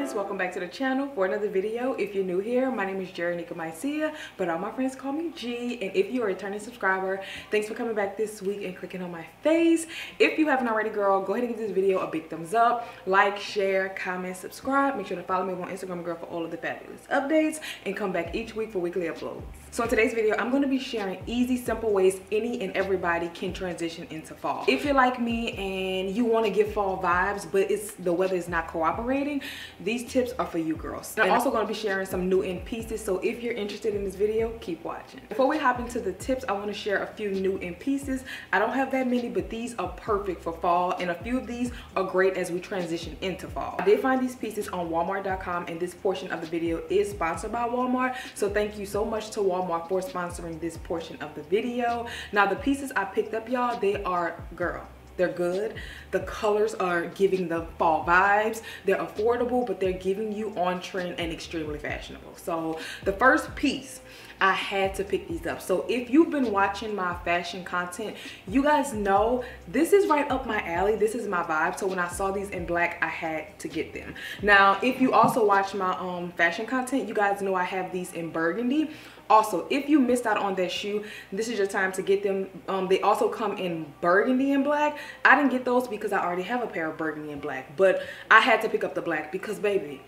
friends welcome back to the channel for another video. If you're new here my name is Geranika Mycia but all my friends call me G. And if you're a returning subscriber thanks for coming back this week and clicking on my face. If you haven't already girl go ahead and give this video a big thumbs up like share comment subscribe. Make sure to follow me on Instagram girl for all of the fabulous updates. And come back each week for weekly uploads so in today's video I'm going to be sharing easy simple ways any and everybody can transition into fall if you're like me and you want to get fall vibes but it's the weather is not cooperating these tips are for you girls. And I'm also going to be sharing some new in pieces. So if you're interested in this video, keep watching. Before we hop into the tips, I want to share a few new in pieces. I don't have that many, but these are perfect for fall. And a few of these are great as we transition into fall. I did find these pieces on walmart.com and this portion of the video is sponsored by Walmart. So thank you so much to Walmart for sponsoring this portion of the video. Now the pieces I picked up, y'all, they are, girl, they're good. The colors are giving the fall vibes. They're affordable, but they're giving you on trend and extremely fashionable. So the first piece, I had to pick these up. So if you've been watching my fashion content, you guys know this is right up my alley. This is my vibe. So when I saw these in black, I had to get them. Now, if you also watch my um, fashion content, you guys know I have these in burgundy also if you missed out on that shoe this is your time to get them um, they also come in burgundy and black i didn't get those because i already have a pair of burgundy and black but i had to pick up the black because baby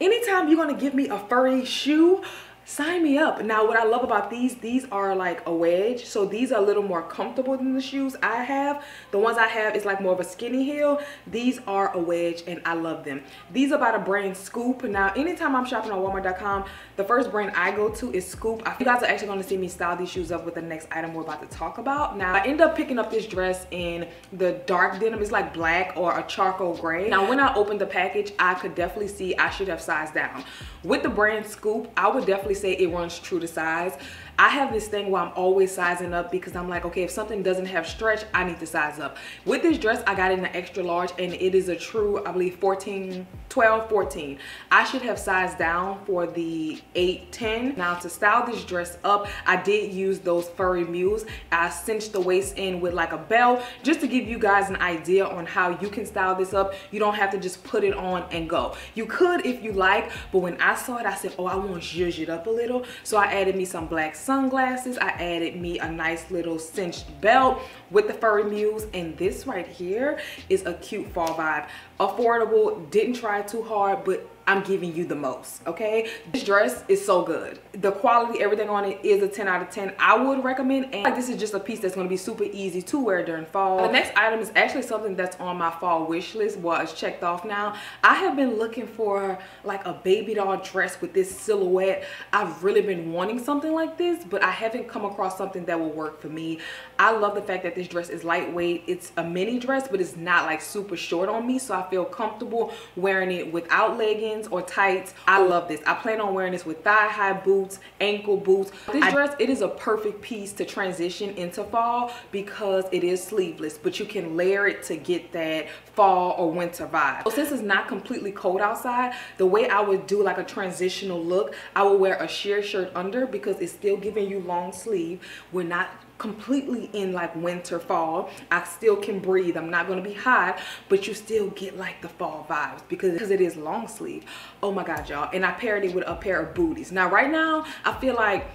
anytime you're gonna give me a furry shoe sign me up. Now what i love about these these are like a wedge. So these are a little more comfortable than the shoes i have. The ones i have is like more of a skinny heel. These are a wedge and i love them. These are by the brand scoop. Now anytime i'm shopping on walmart.com the first brand i go to is scoop. You guys are actually going to see me style these shoes up with the next item we're about to talk about. Now i end up picking up this dress in the dark denim. It's like black or a charcoal gray. Now when i opened the package i could definitely see i should have sized down. With the brand scoop i would definitely say it runs true to size. I have this thing where I'm always sizing up because I'm like, okay, if something doesn't have stretch, I need to size up. With this dress, I got it in an extra large and it is a true, I believe 14, 12, 14. I should have sized down for the 8, 10. Now to style this dress up, I did use those furry mules. I cinched the waist in with like a belt just to give you guys an idea on how you can style this up. You don't have to just put it on and go. You could if you like, but when I saw it, I said, oh, I want to zhuzh it up a little. So I added me some black sunglasses. I added me a nice little cinched belt with the furry mules. And this right here is a cute fall vibe. Affordable, didn't try too hard, but I'm giving you the most, okay? This dress is so good. The quality, everything on it is a 10 out of 10. I would recommend, and this is just a piece that's gonna be super easy to wear during fall. The next item is actually something that's on my fall wish list. Well, it's checked off now. I have been looking for like a baby doll dress with this silhouette. I've really been wanting something like this, but I haven't come across something that will work for me. I love the fact that this dress is lightweight. It's a mini dress, but it's not like super short on me, so I feel comfortable wearing it without leggings or tights. I love this. I plan on wearing this with thigh high boots, ankle boots. This dress, it is a perfect piece to transition into fall because it is sleeveless, but you can layer it to get that fall or winter vibe. So since it's not completely cold outside, the way I would do like a transitional look, I would wear a sheer shirt under because it's still giving you long sleeve. We're not completely in like winter fall. I still can breathe. I'm not going to be hot but you still get like the fall vibes because because it is long sleeve. Oh my god y'all. And i paired it with a pair of booties. Now right now i feel like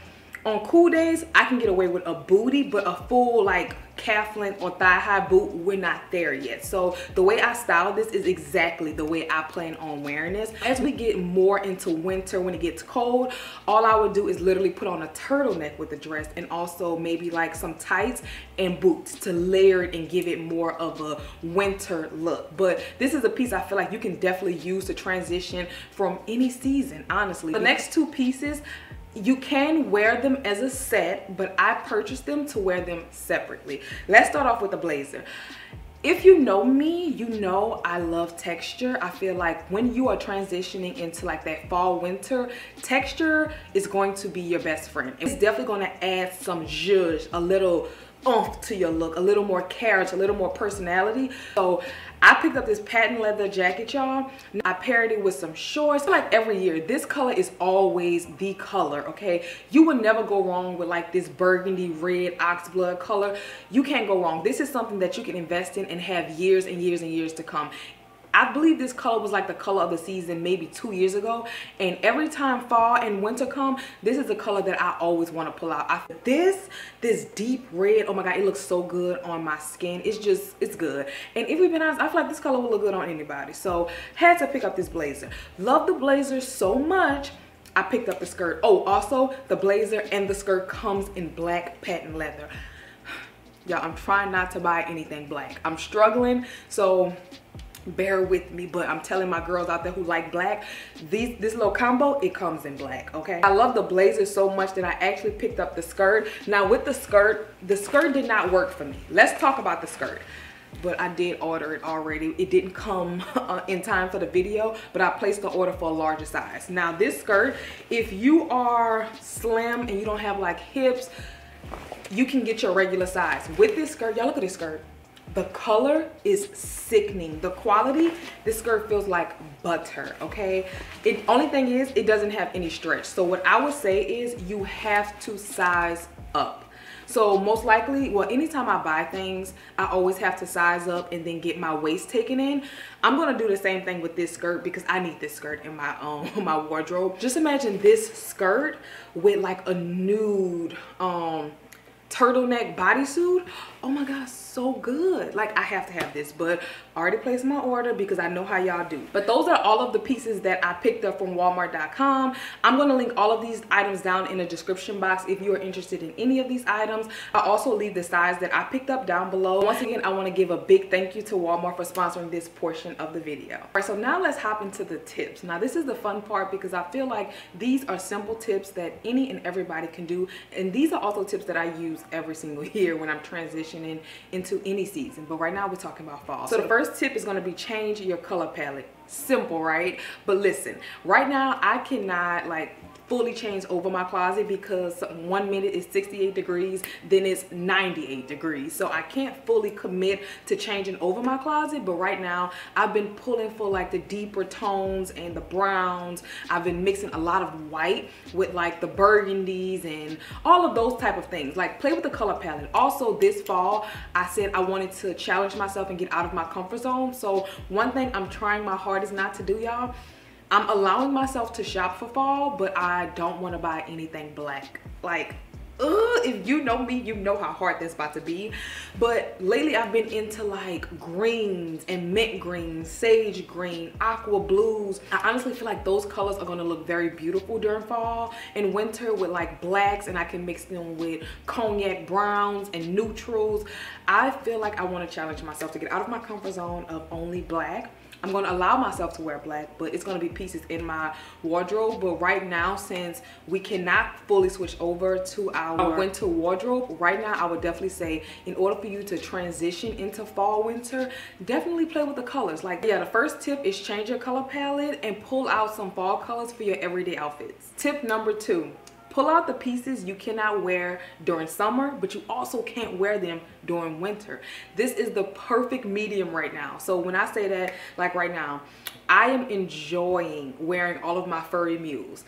on cool days i can get away with a booty but a full like calf length or thigh high boot we're not there yet. So the way i style this is exactly the way i plan on wearing this. As we get more into winter when it gets cold all i would do is literally put on a turtleneck with the dress and also maybe like some tights and boots to layer it and give it more of a winter look. But this is a piece i feel like you can definitely use to transition from any season honestly. The next two pieces you can wear them as a set but i purchased them to wear them separately let's start off with the blazer if you know me, you know I love texture. I feel like when you are transitioning into like that fall winter, texture is going to be your best friend. It's definitely going to add some zhuzh, a little oomph to your look, a little more character, a little more personality. So I picked up this patent leather jacket, y'all. I paired it with some shorts. Like every year, this color is always the color, okay? You would never go wrong with like this burgundy red oxblood color. You can't go wrong. This is something that you can invest in and have years and years and years to come. I believe this color was like the color of the season maybe two years ago. And every time fall and winter come, this is the color that I always want to pull out. I, this, this deep red, oh my God, it looks so good on my skin. It's just, it's good. And if we've been honest, I feel like this color will look good on anybody. So had to pick up this blazer. Love the blazer so much I picked up the skirt. Oh, also the blazer and the skirt comes in black patent leather. Y'all, I'm trying not to buy anything black. I'm struggling, so bear with me but i'm telling my girls out there who like black these this little combo it comes in black okay i love the blazer so much that i actually picked up the skirt now with the skirt the skirt did not work for me let's talk about the skirt but I did order it already. It didn't come uh, in time for the video, but I placed the order for a larger size. Now this skirt, if you are slim and you don't have like hips, you can get your regular size. With this skirt, y'all look at this skirt. The color is sickening. The quality, this skirt feels like butter, okay? It only thing is, it doesn't have any stretch. So what I would say is you have to size up so most likely, well, anytime I buy things, I always have to size up and then get my waist taken in. I'm gonna do the same thing with this skirt because I need this skirt in my um my wardrobe. Just imagine this skirt with like a nude um turtleneck bodysuit? Oh my god so good. Like i have to have this but already placed my order because i know how y'all do. But those are all of the pieces that i picked up from walmart.com i'm going to link all of these items down in the description box if you are interested in any of these items. I also leave the size that i picked up down below. Once again i want to give a big thank you to walmart for sponsoring this portion of the video. All right so now let's hop into the tips. Now this is the fun part because i feel like these are simple tips that any and everybody can do. And these are also tips that i use every single year when I'm transitioning into any season. But right now we're talking about fall. So the first tip is gonna be change your color palette. Simple, right? But listen, right now I cannot like fully change over my closet because one minute is 68 degrees then it's 98 degrees. So I can't fully commit to changing over my closet but right now I've been pulling for like the deeper tones and the browns. I've been mixing a lot of white with like the burgundies and all of those type of things. Like play with the color palette. Also this fall I said I wanted to challenge myself and get out of my comfort zone. So one thing I'm trying my hardest not to do y'all I'm allowing myself to shop for fall, but I don't want to buy anything black. Like, uh, if you know me, you know how hard that's about to be. But lately I've been into like greens and mint greens, sage green, aqua blues. I honestly feel like those colors are gonna look very beautiful during fall and winter with like blacks and I can mix them with cognac browns and neutrals. I feel like I wanna challenge myself to get out of my comfort zone of only black I'm going to allow myself to wear black, but it's going to be pieces in my wardrobe. But right now, since we cannot fully switch over to our oh, winter wardrobe, right now, I would definitely say in order for you to transition into fall winter, definitely play with the colors. Like, yeah, the first tip is change your color palette and pull out some fall colors for your everyday outfits. Tip number two, Pull out the pieces you cannot wear during summer, but you also can't wear them during winter. This is the perfect medium right now. So when I say that, like right now, I am enjoying wearing all of my furry mules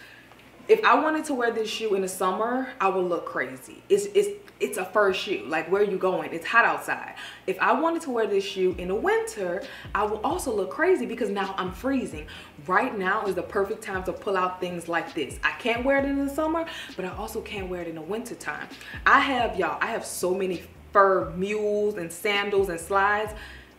if I wanted to wear this shoe in the summer, I would look crazy. It's it's it's a fur shoe. Like where are you going? It's hot outside. If I wanted to wear this shoe in the winter, I will also look crazy because now I'm freezing. Right now is the perfect time to pull out things like this. I can't wear it in the summer, but I also can't wear it in the winter time. I have y'all, I have so many fur mules and sandals and slides.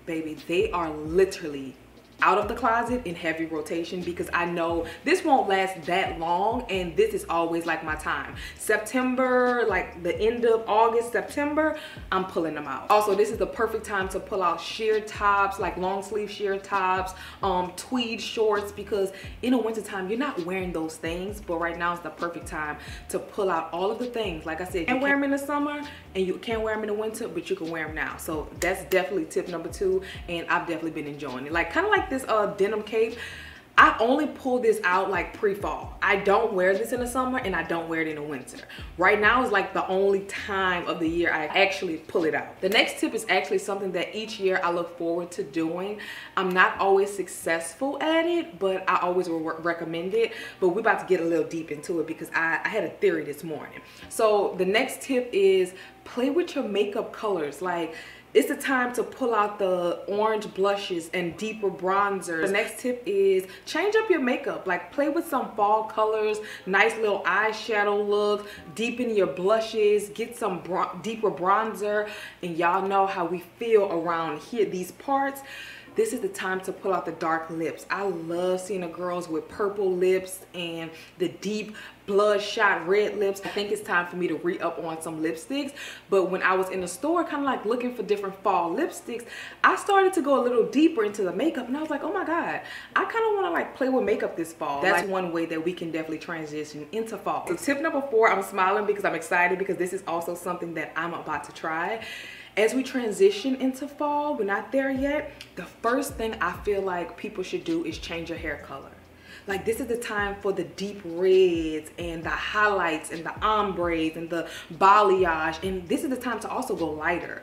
Baby, they are literally out of the closet in heavy rotation because I know this won't last that long and this is always like my time. September, like the end of August, September, I'm pulling them out. Also, this is the perfect time to pull out sheer tops, like long sleeve sheer tops, um, tweed shorts because in the winter time, you're not wearing those things, but right now is the perfect time to pull out all of the things. Like I said, you can't wear them in the summer and you can't wear them in the winter, but you can wear them now. So that's definitely tip number two and I've definitely been enjoying it. Like kind of like this uh, denim cape. I only pull this out like pre-fall. I don't wear this in the summer and I don't wear it in the winter. Right now is like the only time of the year I actually pull it out. The next tip is actually something that each year I look forward to doing. I'm not always successful at it, but I always re recommend it. But we're about to get a little deep into it because I, I had a theory this morning. So the next tip is play with your makeup colors. Like it's the time to pull out the orange blushes and deeper bronzers. The next tip is change up your makeup. Like play with some fall colors, nice little eyeshadow look, deepen your blushes, get some bron deeper bronzer. And y'all know how we feel around here, these parts this is the time to pull out the dark lips. I love seeing the girls with purple lips and the deep bloodshot red lips. I think it's time for me to re-up on some lipsticks. But when I was in the store kind of like looking for different fall lipsticks, I started to go a little deeper into the makeup and I was like, oh my God, I kind of want to like play with makeup this fall. That's like, one way that we can definitely transition into fall. So tip number four, I'm smiling because I'm excited because this is also something that I'm about to try as we transition into fall, we're not there yet, the first thing I feel like people should do is change your hair color. Like this is the time for the deep reds and the highlights and the ombres and the balayage. And this is the time to also go lighter.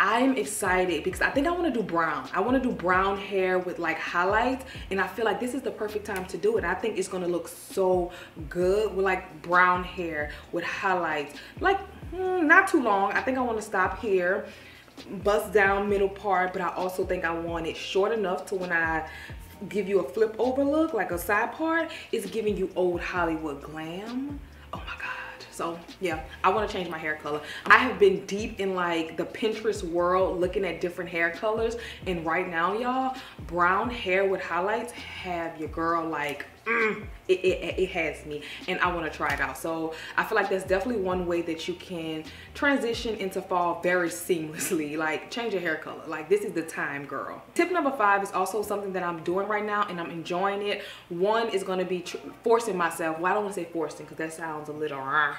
I'm excited because I think I want to do brown. I want to do brown hair with like highlights and I feel like this is the perfect time to do it. I think it's going to look so good with like brown hair with highlights. Like Mm, not too long. I think I want to stop here. Bust down middle part but I also think I want it short enough to when I give you a flip over look like a side part it's giving you old Hollywood glam. Oh my god. So yeah i want to change my hair color. I have been deep in like the pinterest world looking at different hair colors and right now y'all brown hair with highlights have your girl like mm, it, it, it, has me and I want to try it out. So I feel like that's definitely one way that you can transition into fall very seamlessly. Like change your hair color. Like this is the time, girl. Tip number five is also something that I'm doing right now and I'm enjoying it. One is going to be forcing myself. Well, I don't want to say forcing because that sounds a little uh,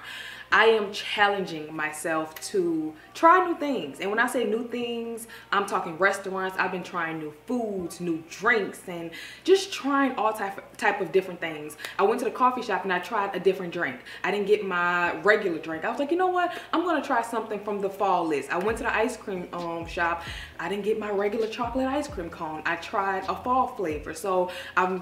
I am challenging myself to try new things. And when I say new things, I'm talking restaurants. I've been trying new foods, new drinks, and just trying all type, type of different things. I went to the coffee shop and I tried a different drink. I didn't get my regular drink. I was like, you know what? I'm gonna try something from the fall list. I went to the ice cream um, shop. I didn't get my regular chocolate ice cream cone. I tried a fall flavor. So I'm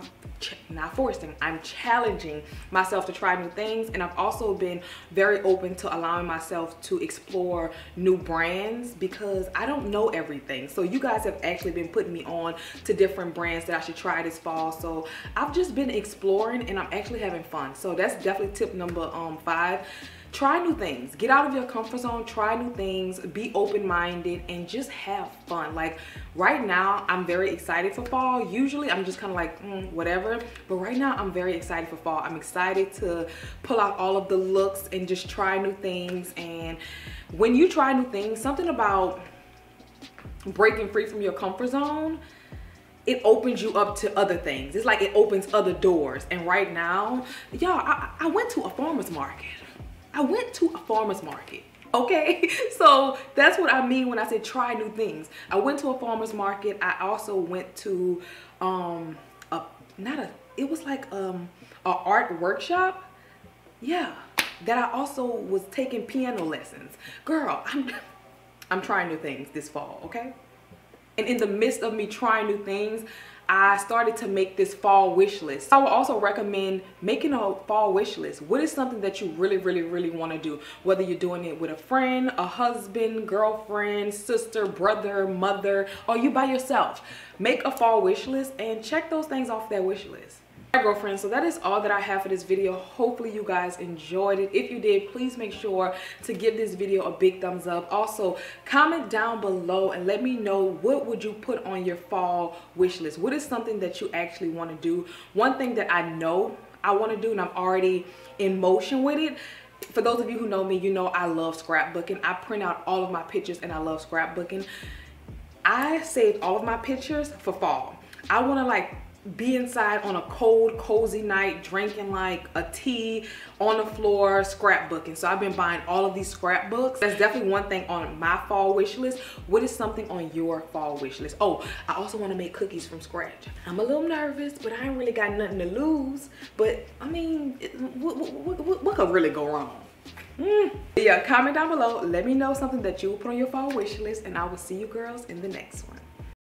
not forcing, I'm challenging myself to try new things. And I've also been very open to allowing myself to explore new brands because I don't know everything. So you guys have actually been putting me on to different brands that I should try this fall. So I've just been exploring and I'm actually having fun. So that's definitely tip number um, five try new things. Get out of your comfort zone. Try new things. Be open-minded and just have fun. Like right now i'm very excited for fall. Usually i'm just kind of like mm, whatever. But right now i'm very excited for fall. I'm excited to pull out all of the looks and just try new things. And when you try new things something about breaking free from your comfort zone it opens you up to other things. It's like it opens other doors. And right now y'all I, I went to a farmer's market I went to a farmer's market okay? So that's what i mean when i say try new things. I went to a farmer's market. I also went to um a not a it was like um a art workshop. Yeah that i also was taking piano lessons. Girl i'm i'm trying new things this fall okay? And in the midst of me trying new things I started to make this fall wish list. I would also recommend making a fall wish list. What is something that you really, really, really want to do? Whether you're doing it with a friend, a husband, girlfriend, sister, brother, mother, or you by yourself. Make a fall wish list and check those things off that wish list. Alright girlfriends, so that is all that I have for this video. Hopefully you guys enjoyed it. If you did, please make sure to give this video a big thumbs up. Also, comment down below and let me know what would you put on your fall wish list. What is something that you actually want to do? One thing that I know I want to do and I'm already in motion with it for those of you who know me, you know I love scrapbooking. I print out all of my pictures and I love scrapbooking. I saved all of my pictures for fall. I want to like be inside on a cold cozy night drinking like a tea on the floor scrapbooking. So i've been buying all of these scrapbooks. That's definitely one thing on my fall wish list. What is something on your fall wish list? Oh i also want to make cookies from scratch. I'm a little nervous but i ain't really got nothing to lose. But i mean what, what, what, what could really go wrong? Mm. Yeah, comment down below. Let me know something that you will put on your fall wish list and I will see you girls in the next one.